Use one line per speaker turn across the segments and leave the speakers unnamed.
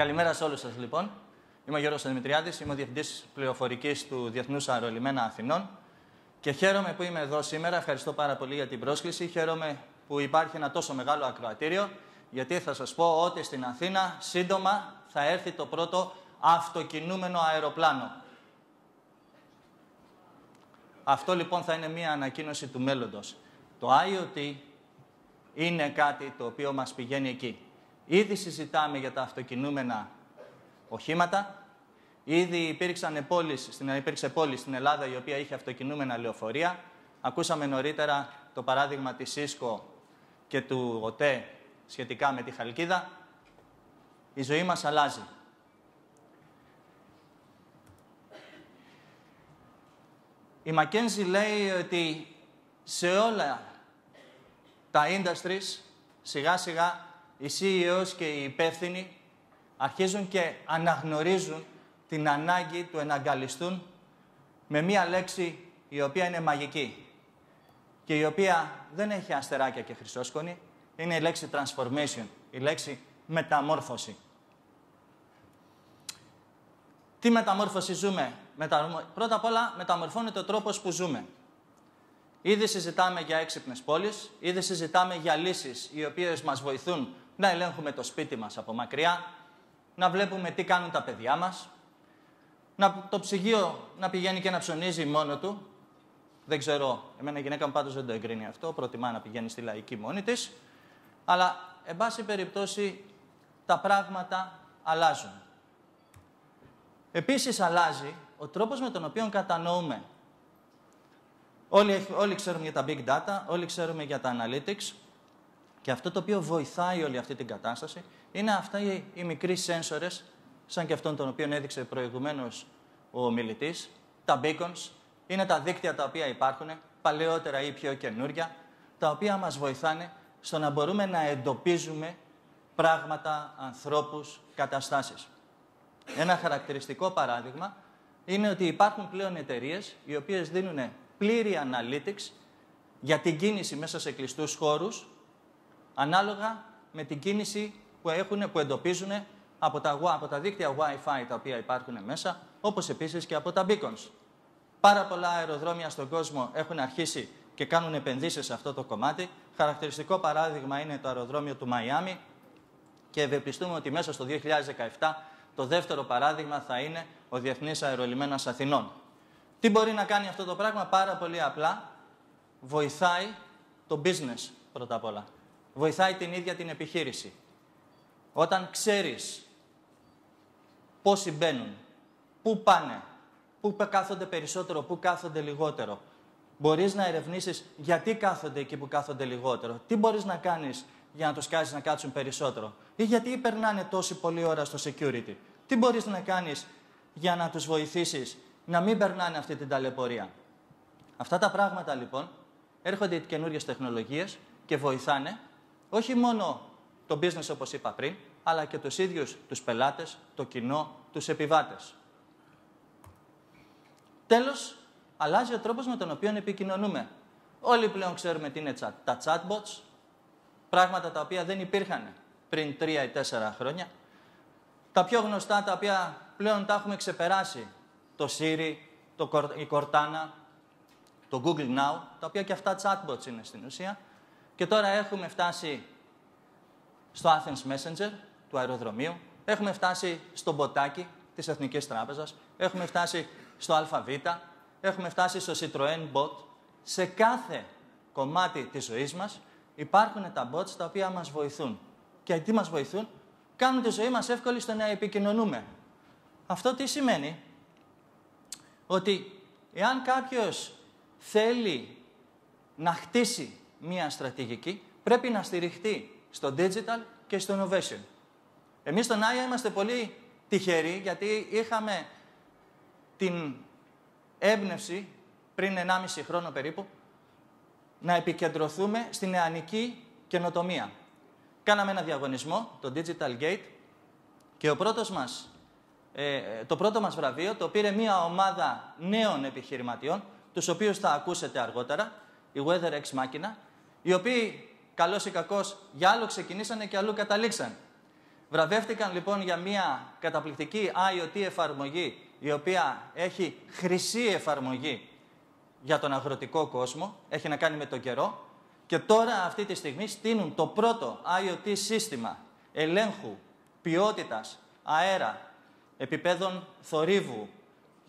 Καλημέρα σε όλους σας λοιπόν. Είμαι ο Γιώργος Δημητριάδης, είμαι ο Διευθυντής Πληροφορικής του Διεθνούς Αερολιμένα Αθηνών και χαίρομαι που είμαι εδώ σήμερα. Ευχαριστώ πάρα πολύ για την πρόσκληση. Χαίρομαι που υπάρχει ένα τόσο μεγάλο ακροατήριο, γιατί θα σας πω ότι στην Αθήνα σύντομα θα έρθει το πρώτο αυτοκινούμενο αεροπλάνο. Αυτό λοιπόν θα είναι μια ανακοίνωση του μέλλοντος. Το IoT είναι κάτι το οποίο μας πηγαίνει εκεί. Ήδη συζητάμε για τα αυτοκινούμενα οχήματα. Ήδη υπήρξαν πόλεις, στην, υπήρξε πόλη στην Ελλάδα η οποία είχε αυτοκινούμενα λεωφορεία. Ακούσαμε νωρίτερα το παράδειγμα της ΣΥΣΚΟ και του ΟΤΕ σχετικά με τη Χαλκίδα. Η ζωή μας αλλάζει. Η McKinsey λέει ότι σε όλα τα industries σιγά σιγά οι CEOs και οι υπεύθυνοι αρχίζουν και αναγνωρίζουν την ανάγκη του εναγκαλιστούν με μία λέξη η οποία είναι μαγική και η οποία δεν έχει αστεράκια και χρυσόσκονη, είναι η λέξη transformation, η λέξη μεταμόρφωση. Τι μεταμόρφωση ζούμε; Πρώτα απ' όλα μεταμορφώνεται ο τρόπος που ζούμε. Ήδη συζητάμε για έξυπνες πόλεις, ήδη συζητάμε για λύσεις οι οποίες μας βοηθούν να ελέγχουμε το σπίτι μας από μακριά, να βλέπουμε τι κάνουν τα παιδιά μας, να, το ψυγείο να πηγαίνει και να ψωνίζει μόνο του. Δεν ξέρω, εμένα η γυναίκα μου πάντως δεν το εγκρίνει αυτό, προτιμά να πηγαίνει στη λαϊκή μόνη της. Αλλά, εν πάση περιπτώσει, τα πράγματα αλλάζουν. Επίσης αλλάζει ο τρόπος με τον οποίο κατανοούμε. Όλοι, όλοι ξέρουμε για τα big data, όλοι ξέρουμε για τα analytics, και αυτό το οποίο βοηθάει όλη αυτή την κατάσταση είναι αυτά οι, οι μικροί σένσορες, σαν και αυτόν τον οποίο έδειξε προηγουμένως ο μιλητής, τα beacons, είναι τα δίκτυα τα οποία υπάρχουν, παλαιότερα ή πιο καινούρια, τα οποία μας βοηθάνε στο να μπορούμε να εντοπίζουμε πράγματα, ανθρώπους, καταστάσεις. Ένα χαρακτηριστικό παράδειγμα είναι ότι υπάρχουν πλέον εταιρείες οι οποίες δίνουν πλήρη analytics για την κίνηση μέσα σε κλειστούς χώρους ανάλογα με την κίνηση που, έχουν, που εντοπίζουν από τα, από τα δίκτυα Wi-Fi τα οποία υπάρχουν μέσα, όπως επίσης και από τα beacons. Πάρα πολλά αεροδρόμια στον κόσμο έχουν αρχίσει και κάνουν επενδύσεις σε αυτό το κομμάτι. Χαρακτηριστικό παράδειγμα είναι το αεροδρόμιο του Μαϊάμι και ευελπιστούμε ότι μέσα στο 2017 το δεύτερο παράδειγμα θα είναι ο Διεθνής Αερολιμένας Αθηνών. Τι μπορεί να κάνει αυτό το πράγμα; Πάρα πολύ απλά. Βοηθάει το business πρώτα απ' όλα βοηθάει την ίδια την επιχείρηση. Όταν ξέρεις πόσοι μπαίνουν, πού πάνε, πού κάθονται περισσότερο, πού κάθονται λιγότερο, μπορείς να ερευνήσεις γιατί κάθονται εκεί που κάθονται λιγότερο, τι μπορείς να κάνεις για να τους κάνεις να κάτσουν περισσότερο ή γιατί περνάνε τόση πολλή ώρα στο security. Τι μπορείς να κάνεις για να τους βοηθήσεις να μην περνάνε αυτή την ταλαιπωρία. Αυτά τα πράγματα λοιπόν έρχονται οι καινούριες τεχνολογίες και βοηθάνε όχι μόνο το business όπως είπα πριν, αλλά και τους ίδιους τους πελάτες, το κοινό, τους επιβάτες. Τέλος, αλλάζει ο τρόπος με τον οποίο επικοινωνούμε. Όλοι πλέον ξέρουμε τι είναι τα chatbots, πράγματα τα οποία δεν υπήρχαν πριν τρία ή τέσσερα χρόνια. Τα πιο γνωστά τα οποία πλέον τα έχουμε ξεπεράσει, το Siri, το, η Cortana, το Google Now, τα οποία και αυτά chatbots είναι στην ουσία. Και τώρα έχουμε φτάσει στο Athens Messenger του αεροδρομίου, έχουμε φτάσει στο μποτάκι της Εθνικής Τράπεζας, έχουμε φτάσει στο ΑΒ, έχουμε φτάσει στο Citroën Bot. Σε κάθε κομμάτι της ζωής μας υπάρχουν τα bots τα οποία μας βοηθούν. Και τι μας βοηθούν; Κάνουν τη ζωή μας εύκολη στο να επικοινωνούμε. Αυτό τι σημαίνει; Ότι εάν κάποιος θέλει να χτίσει μία στρατηγική, πρέπει να στηριχτεί στο digital και στο innovation. Εμείς στον Άγια είμαστε πολύ τυχεροί γιατί είχαμε την έμπνευση πριν 1,5 χρόνο περίπου να επικεντρωθούμε στη νεανική καινοτομία. Κάναμε ένα διαγωνισμό, το Digital Gate, και ο πρώτος μας, ε, το πρώτο μας βραβείο το πήρε μια ομάδα νέων επιχειρηματιών, τους οποίους θα ακούσετε αργότερα, η Weather X Machina, οι οποίοι, καλός ή κακός, για άλλο ξεκινήσανε και αλλού καταλήξαν. Βραβεύτηκαν λοιπόν για μια καταπληκτική IoT εφαρμογή, η οποία έχει χρυσή εφαρμογή για τον αγροτικό κόσμο, έχει να κάνει με τον καιρό, και τώρα αυτή τη στιγμή στείλουν το πρώτο IoT σύστημα ελέγχου ποιότητας αέρα, επιπέδων θορύβου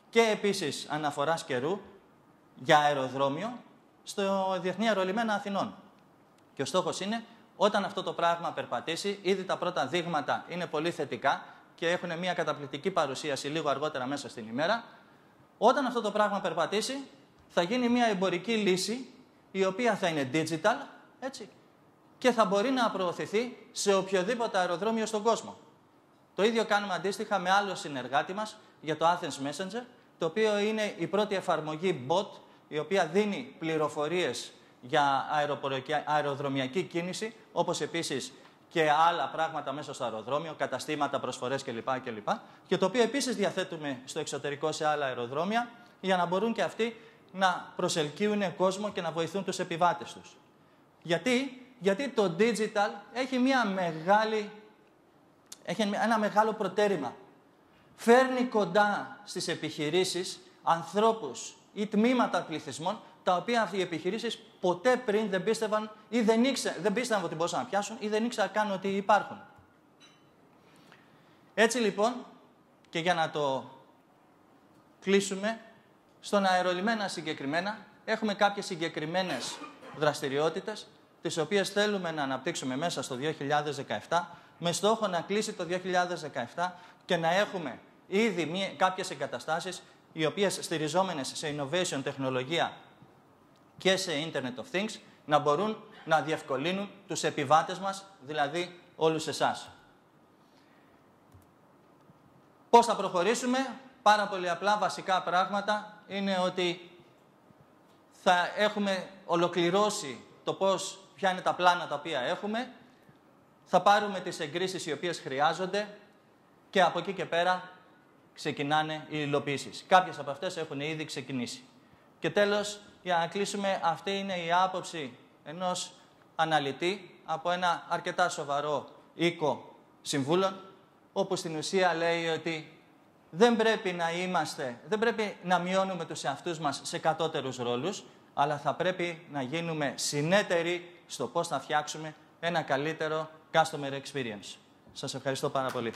και επίσης αναφοράς καιρού για αεροδρόμιο στο Διεθνή Αερολιμένα Αθηνών. Και ο στόχος είναι όταν αυτό το πράγμα περπατήσει, ήδη τα πρώτα δείγματα είναι πολύ θετικά και έχουν μια καταπληκτική παρουσίαση λίγο αργότερα μέσα στην ημέρα. Όταν αυτό το πράγμα περπατήσει, θα γίνει μια εμπορική λύση η οποία θα είναι digital, έτσι, και θα μπορεί να προωθηθεί σε οποιοδήποτε αεροδρόμιο στον κόσμο. Το ίδιο κάνουμε αντίστοιχα με άλλο συνεργάτη μας για το Athens Messenger, το οποίο είναι η πρώτη εφαρμογή bot, η οποία δίνει πληροφορίες για αεροδρομιακή κίνηση, όπως επίσης και άλλα πράγματα μέσα στο αεροδρόμιο, καταστήματα, προσφορές κλπ. κλπ. Και το οποίο επίσης διαθέτουμε στο εξωτερικό σε άλλα αεροδρόμια, για να μπορούν και αυτοί να προσελκύουν κόσμο και να βοηθούν τους επιβάτες τους. Γιατί, Γιατί το digital έχει, μια μεγάλη, έχει ένα μεγάλο προτέρημα. Φέρνει κοντά στις επιχειρήσεις ανθρώπους ή τμήματα πληθυσμών τα οποία οι επιχειρήσεις ποτέ πριν δεν πίστευαν ή δεν, ήξε, δεν πίστευαν ότι μπορούσαν να πιάσουν ή δεν ήξεραν καν ότι υπάρχουν. Έτσι λοιπόν, και για να το κλείσουμε, στον αερολιμένα συγκεκριμένα έχουμε κάποιες συγκεκριμένες δραστηριότητες τις οποίες θέλουμε να αναπτύξουμε μέσα στο 2017 με στόχο να κλείσει το 2017 και να έχουμε ήδη μία, κάποιες εγκαταστάσεις οι οποίες στηριζόμενες σε innovation τεχνολογία και σε Internet of Things να μπορούν να διευκολύνουν τους επιβάτες μας, δηλαδή όλους εσάς. Πώς θα προχωρήσουμε, πάρα πολύ απλά βασικά πράγματα είναι ότι θα έχουμε ολοκληρώσει το πώς, ποια είναι τα πλάνα τα οποία έχουμε, θα πάρουμε τις εγκρίσεις οι οποίες χρειάζονται και από εκεί και πέρα ξεκινάνε οι υλοποίησεις. Κάποιες από αυτές έχουν ήδη ξεκινήσει. Και τέλος, για να κλείσουμε, αυτή είναι η άποψη ενός αναλυτή από ένα αρκετά σοβαρό οίκο συμβούλων, όπου στην ουσία λέει ότι δεν πρέπει να είμαστε, δεν πρέπει να μειώνουμε τους εαυτούς μας σε κατώτερους ρόλους, αλλά θα πρέπει να γίνουμε συνέτεροι στο πώς θα φτιάξουμε ένα καλύτερο customer experience. Σας ευχαριστώ πάρα πολύ.